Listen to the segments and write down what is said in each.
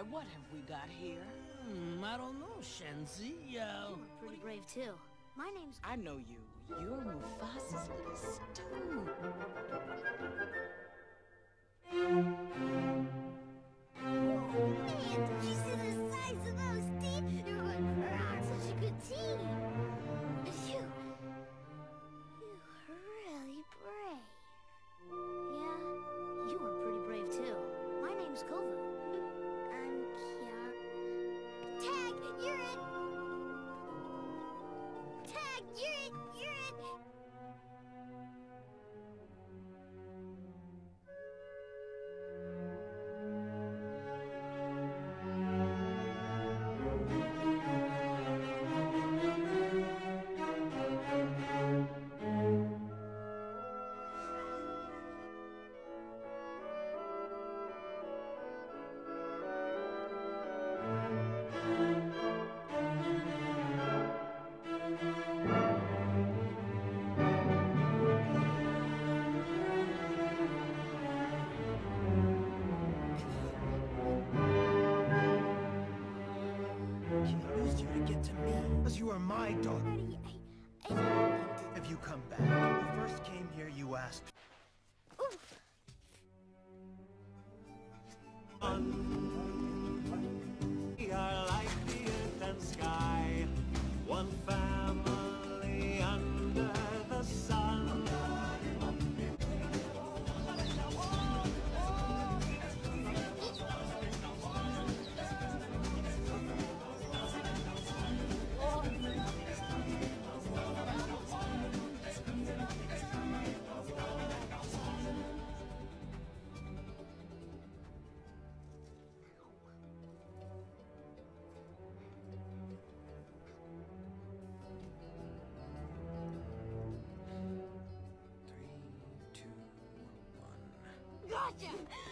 Why, what have we got here? Hmm, I don't know, Shenzi. Uh... You were pretty brave, too. My name's... I know you. You're Mufasa's little stoop. my daughter. Have you come back? When you first came here, you asked... Oof. Gotcha!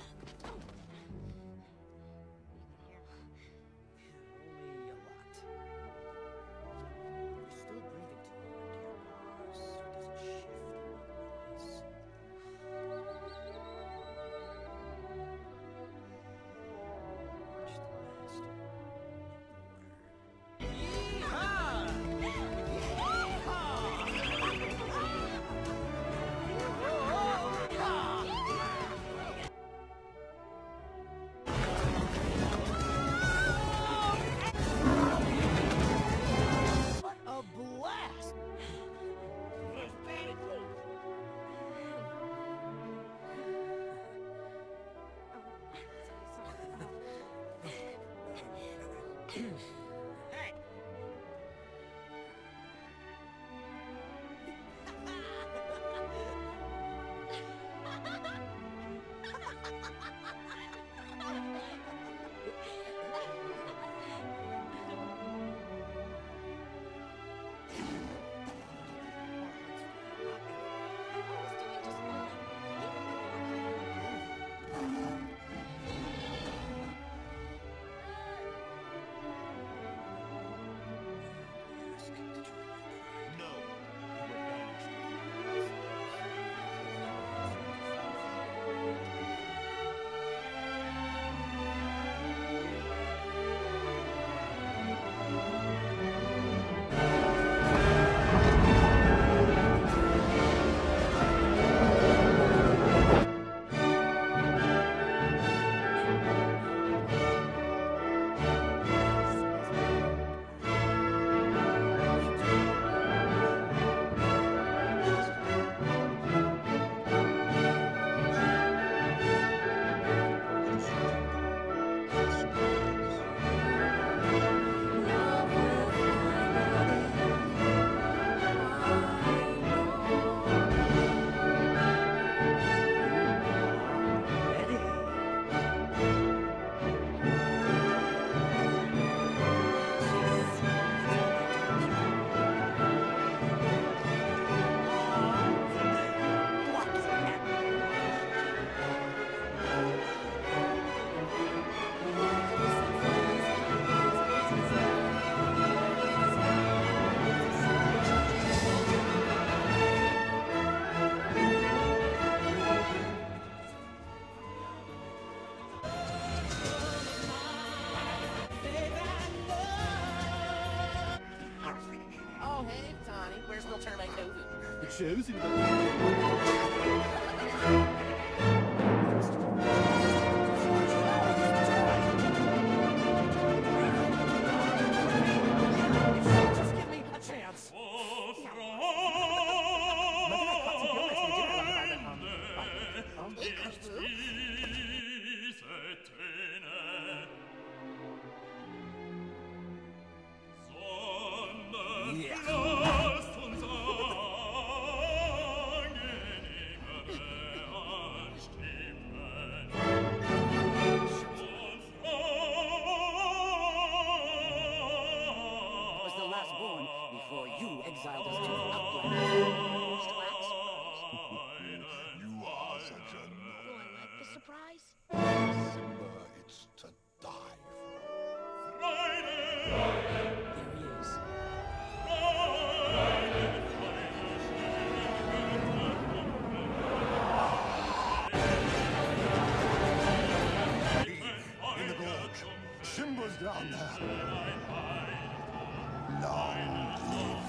shows in the... prize? Simba, it's to die for. Friday! There he is. Friday. In the gorge. Simba's down there. Long live